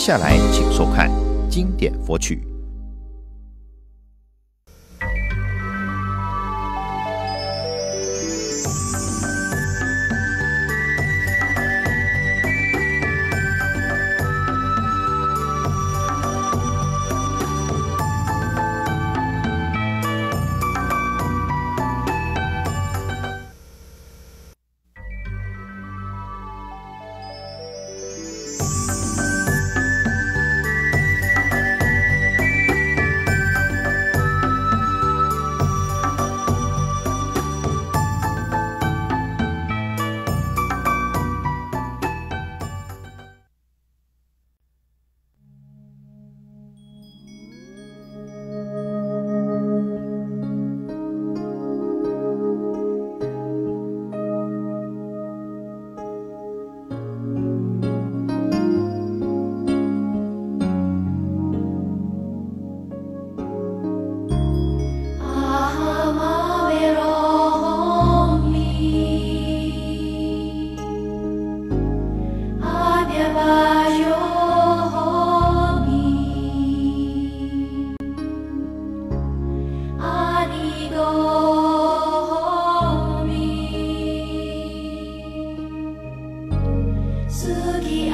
接下来，请收看经典佛曲。過ぎ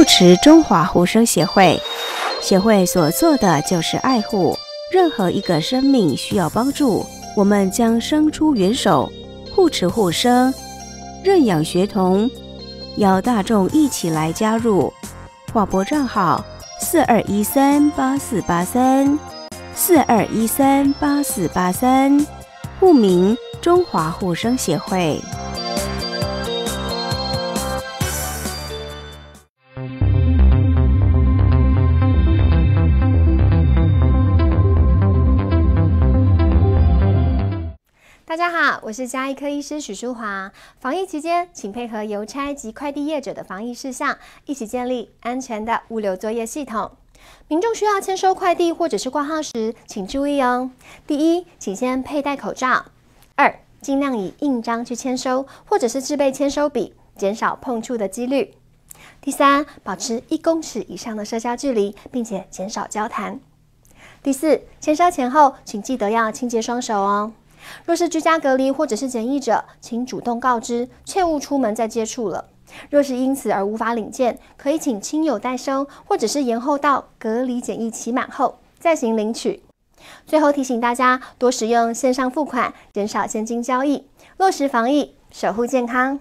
护持中华护生协会。协会所做的就是爱护任何一个生命需要帮助，我们将伸出援手，护持护生，认养学童，邀大众一起来加入。划拨账号：四二一三八四八三，四二一三八四八三，户名中华护生协会。我是加医科医师许淑华。防疫期间，请配合邮差及快递业者的防疫事项，一起建立安全的物流作业系统。民众需要签收快递或者是挂号时，请注意哦。第一，请先佩戴口罩；二，尽量以印章去签收，或者是制备签收笔，减少碰触的几率。第三，保持一公尺以上的社交距离，并且减少交谈。第四，签收前后，请记得要清洁双手哦。若是居家隔离或者是检疫者，请主动告知，切勿出门再接触了。若是因此而无法领件，可以请亲友代收，或者是延后到隔离检疫期满后再行领取。最后提醒大家，多使用线上付款，减少现金交易，落实防疫，守护健康。